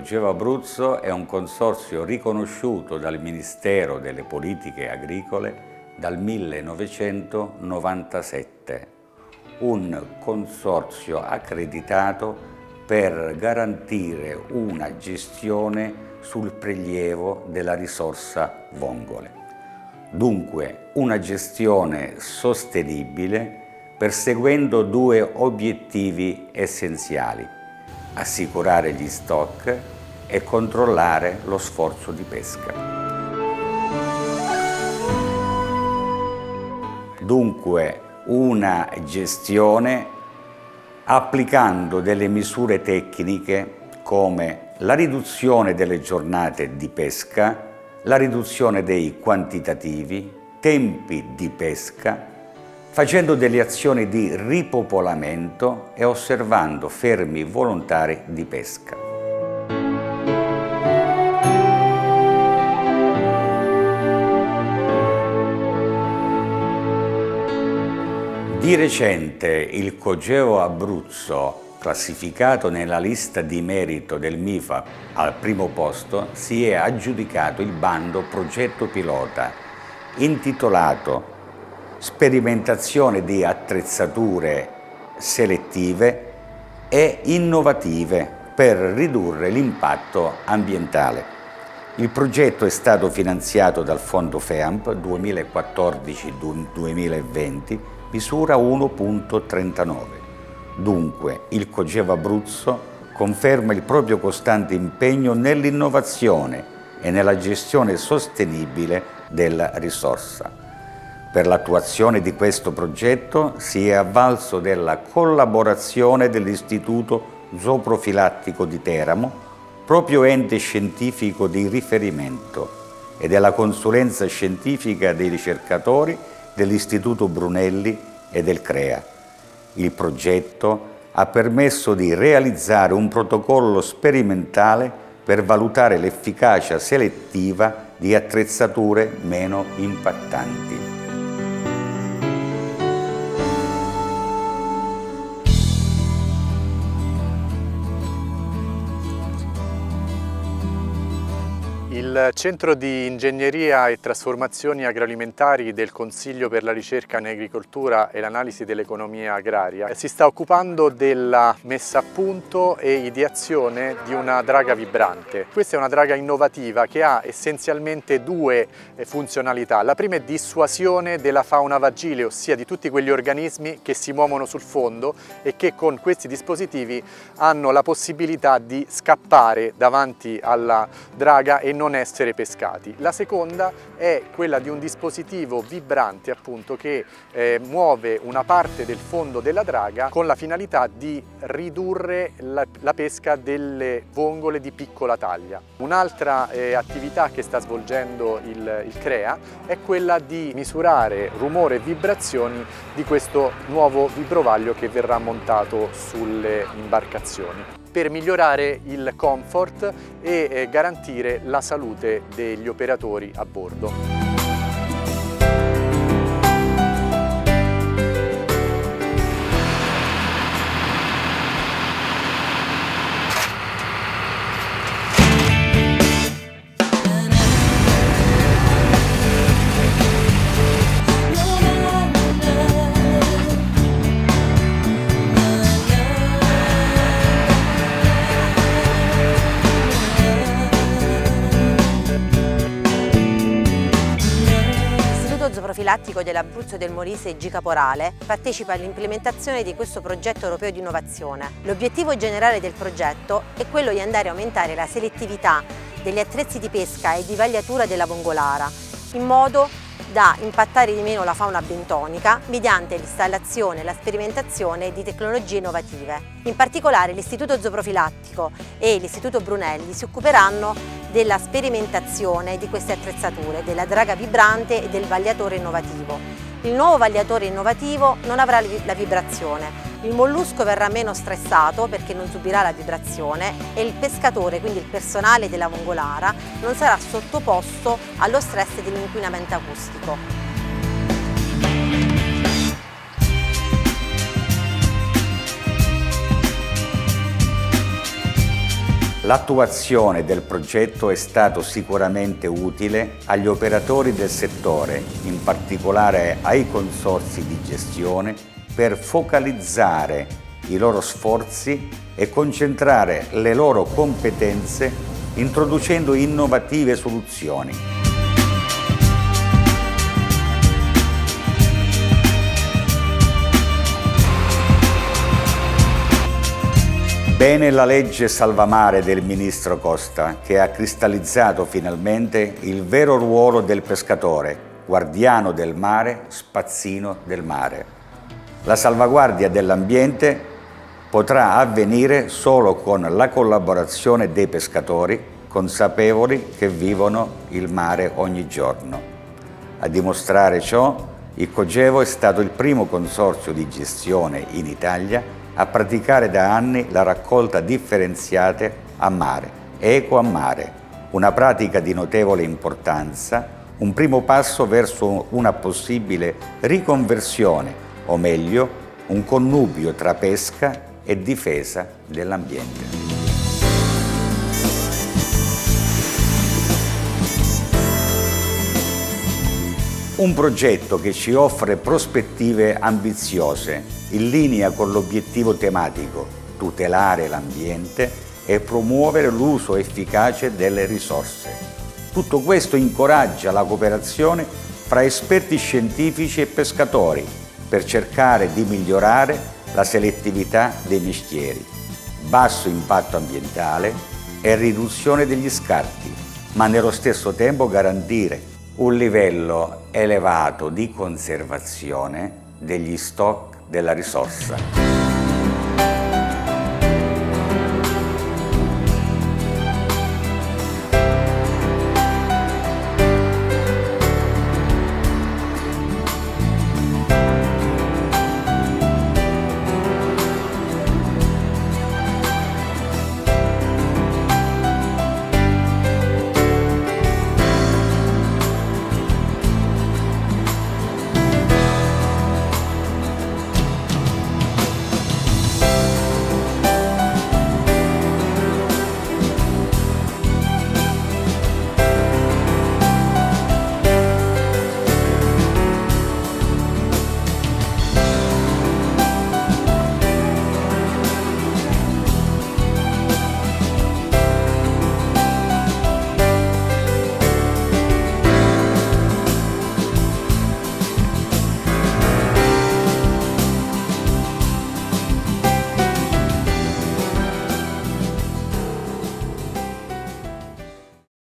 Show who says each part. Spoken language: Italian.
Speaker 1: Cogevo Abruzzo è un consorzio riconosciuto dal Ministero delle Politiche Agricole dal 1997, un consorzio accreditato per garantire una gestione sul prelievo della risorsa vongole. Dunque una gestione sostenibile perseguendo due obiettivi essenziali assicurare gli stock e controllare lo sforzo di pesca. Dunque una gestione applicando delle misure tecniche come la riduzione delle giornate di pesca, la riduzione dei quantitativi, tempi di pesca, facendo delle azioni di ripopolamento e osservando fermi volontari di pesca. Di recente il Cogeo Abruzzo, classificato nella lista di merito del MIFA al primo posto, si è aggiudicato il bando progetto pilota intitolato sperimentazione di attrezzature selettive e innovative per ridurre l'impatto ambientale. Il progetto è stato finanziato dal Fondo FEAMP 2014-2020, misura 1.39. Dunque, il Cogevo Abruzzo conferma il proprio costante impegno nell'innovazione e nella gestione sostenibile della risorsa. Per l'attuazione di questo progetto si è avvalso della collaborazione dell'Istituto Zooprofilattico di Teramo, proprio ente scientifico di riferimento, e della consulenza scientifica dei ricercatori dell'Istituto Brunelli e del CREA. Il progetto ha permesso di realizzare un protocollo sperimentale per valutare l'efficacia selettiva di attrezzature meno impattanti.
Speaker 2: Il Centro di Ingegneria e Trasformazioni Agroalimentari del Consiglio per la ricerca in agricoltura e l'analisi dell'economia agraria si sta occupando della messa a punto e ideazione di una draga vibrante. Questa è una draga innovativa che ha essenzialmente due eh, funzionalità. La prima è dissuasione della fauna vagile, ossia di tutti quegli organismi che si muovono sul fondo e che con questi dispositivi hanno la possibilità di scappare davanti alla draga e non essere pescati. La seconda è quella di un dispositivo vibrante appunto che eh, muove una parte del fondo della draga con la finalità di ridurre la, la pesca delle vongole di piccola taglia. Un'altra eh, attività che sta svolgendo il, il CREA è quella di misurare rumore e vibrazioni di questo nuovo vibrovaglio che verrà montato sulle imbarcazioni per migliorare il comfort e eh, garantire la salute degli operatori a bordo.
Speaker 3: Profilattico dell'Abruzzo del Molise G Caporale partecipa all'implementazione di questo progetto europeo di innovazione. L'obiettivo generale del progetto è quello di andare a aumentare la selettività degli attrezzi di pesca e di vagliatura della vongolara, in modo da impattare di meno la fauna bentonica mediante l'installazione e la sperimentazione di tecnologie innovative. In particolare l'Istituto Zooprofilattico e l'Istituto Brunelli si occuperanno della sperimentazione di queste attrezzature, della draga vibrante e del vagliatore innovativo. Il nuovo vagliatore innovativo non avrà la vibrazione, il mollusco verrà meno stressato perché non subirà la vibrazione e il pescatore, quindi il personale della vongolara, non sarà sottoposto allo stress dell'inquinamento acustico.
Speaker 1: L'attuazione del progetto è stato sicuramente utile agli operatori del settore, in particolare ai consorsi di gestione, per focalizzare i loro sforzi e concentrare le loro competenze introducendo innovative soluzioni. Bene la legge Salvamare del ministro Costa che ha cristallizzato finalmente il vero ruolo del pescatore, guardiano del mare, spazzino del mare. La salvaguardia dell'ambiente potrà avvenire solo con la collaborazione dei pescatori consapevoli che vivono il mare ogni giorno. A dimostrare ciò, il Cogevo è stato il primo consorzio di gestione in Italia a praticare da anni la raccolta differenziata a mare, eco a mare, una pratica di notevole importanza, un primo passo verso una possibile riconversione, o meglio, un connubio tra pesca e difesa dell'ambiente. Un progetto che ci offre prospettive ambiziose, in linea con l'obiettivo tematico tutelare l'ambiente e promuovere l'uso efficace delle risorse. Tutto questo incoraggia la cooperazione fra esperti scientifici e pescatori per cercare di migliorare la selettività dei mischieri, basso impatto ambientale e riduzione degli scarti, ma nello stesso tempo garantire un livello elevato di conservazione degli stock della risorsa.